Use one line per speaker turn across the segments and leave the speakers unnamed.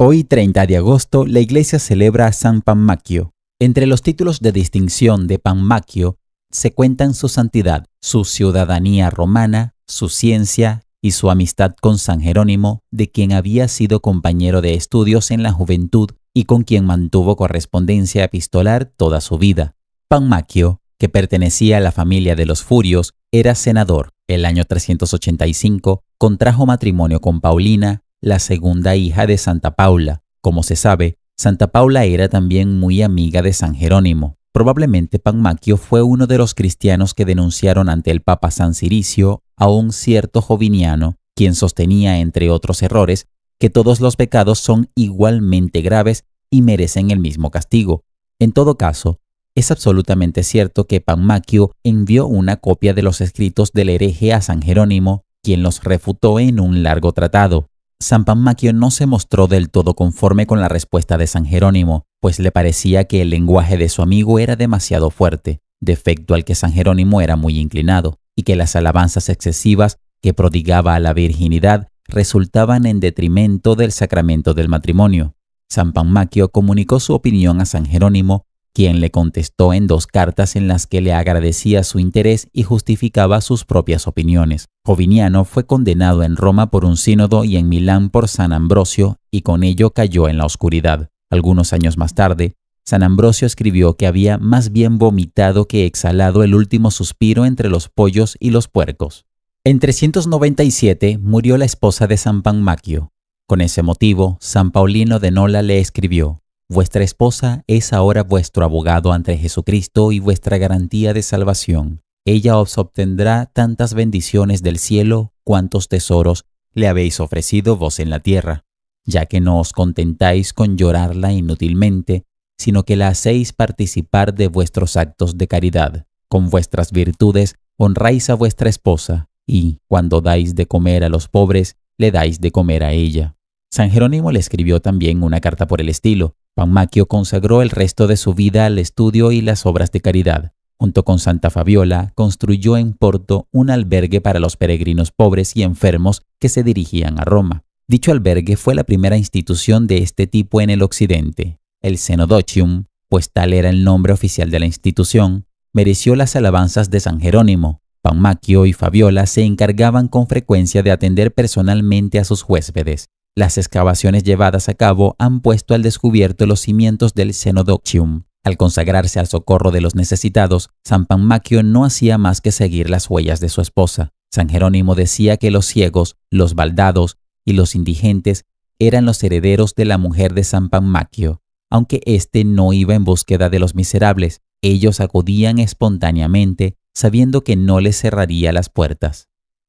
Hoy, 30 de agosto, la iglesia celebra a San Panmaquio. Entre los títulos de distinción de Panmaquio se cuentan su santidad, su ciudadanía romana, su ciencia y su amistad con San Jerónimo, de quien había sido compañero de estudios en la juventud y con quien mantuvo correspondencia epistolar toda su vida. Panmaquio, que pertenecía a la familia de los Furios, era senador. El año 385 contrajo matrimonio con Paulina, la segunda hija de Santa Paula. Como se sabe, Santa Paula era también muy amiga de San Jerónimo. Probablemente Panmaquio fue uno de los cristianos que denunciaron ante el Papa San Ciricio a un cierto Joviniano, quien sostenía, entre otros errores, que todos los pecados son igualmente graves y merecen el mismo castigo. En todo caso, es absolutamente cierto que Panmaquio envió una copia de los escritos del hereje a San Jerónimo, quien los refutó en un largo tratado. San Panmaquio no se mostró del todo conforme con la respuesta de San Jerónimo, pues le parecía que el lenguaje de su amigo era demasiado fuerte, defecto al que San Jerónimo era muy inclinado, y que las alabanzas excesivas que prodigaba a la virginidad resultaban en detrimento del sacramento del matrimonio. San Panmaquio comunicó su opinión a San Jerónimo, quien le contestó en dos cartas en las que le agradecía su interés y justificaba sus propias opiniones. Joviniano fue condenado en Roma por un sínodo y en Milán por San Ambrosio, y con ello cayó en la oscuridad. Algunos años más tarde, San Ambrosio escribió que había más bien vomitado que exhalado el último suspiro entre los pollos y los puercos. En 397 murió la esposa de San Panmaquio. Con ese motivo, San Paulino de Nola le escribió, Vuestra esposa es ahora vuestro abogado ante Jesucristo y vuestra garantía de salvación. Ella os obtendrá tantas bendiciones del cielo cuantos tesoros le habéis ofrecido vos en la tierra, ya que no os contentáis con llorarla inútilmente, sino que la hacéis participar de vuestros actos de caridad. Con vuestras virtudes honráis a vuestra esposa, y, cuando dais de comer a los pobres, le dais de comer a ella. San Jerónimo le escribió también una carta por el estilo, Panmaquio consagró el resto de su vida al estudio y las obras de caridad. Junto con Santa Fabiola, construyó en Porto un albergue para los peregrinos pobres y enfermos que se dirigían a Roma. Dicho albergue fue la primera institución de este tipo en el occidente. El Cenodochium, pues tal era el nombre oficial de la institución, mereció las alabanzas de San Jerónimo. Panmaquio y Fabiola se encargaban con frecuencia de atender personalmente a sus huéspedes. Las excavaciones llevadas a cabo han puesto al descubierto los cimientos del Cenodoxium. Al consagrarse al socorro de los necesitados, San Panmaquio no hacía más que seguir las huellas de su esposa. San Jerónimo decía que los ciegos, los baldados y los indigentes eran los herederos de la mujer de San Panmaquio. Aunque éste no iba en búsqueda de los miserables, ellos acudían espontáneamente, sabiendo que no les cerraría las puertas.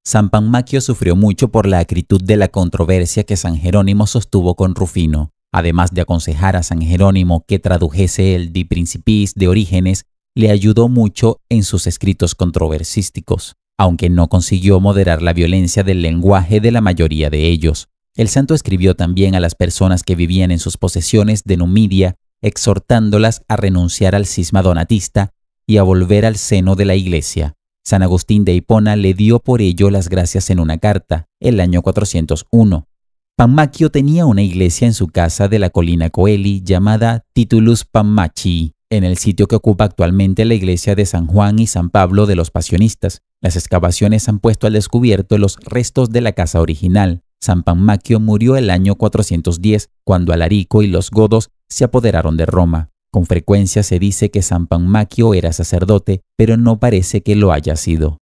San Panmaquio sufrió mucho por la acritud de la controversia que San Jerónimo sostuvo con Rufino. Además de aconsejar a San Jerónimo que tradujese el Di Principis de Orígenes, le ayudó mucho en sus escritos controversisticos, aunque no consiguió moderar la violencia del lenguaje de la mayoría de ellos. El santo escribió también a las personas que vivían en sus posesiones de Numidia, exhortándolas a renunciar al cisma donatista y a volver al seno de la Iglesia. San Agustín de Hipona le dio por ello las gracias en una carta, el año 401. Panmaquio tenía una iglesia en su casa de la colina Coeli llamada Titulus Panmachi, en el sitio que ocupa actualmente la iglesia de San Juan y San Pablo de los Pasionistas. Las excavaciones han puesto al descubierto los restos de la casa original. San Panmaquio murió el año 410, cuando Alarico y los godos se apoderaron de Roma. Con frecuencia se dice que San Panmaquio era sacerdote, pero no parece que lo haya sido.